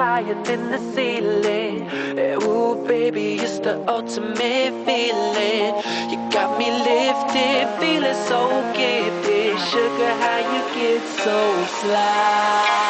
higher than the ceiling. Eh, Ooh, baby, it's the ultimate feeling. You got me lifted, feeling so gifted. Sugar, how you get so fly?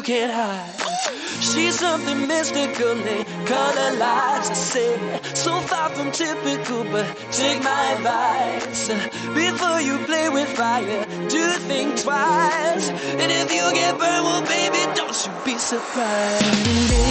you can't hide. She's something mystical in color lights. I say, so far from typical, but take my advice. Before you play with fire, do think twice. And if you get burned, well, baby, don't you be surprised.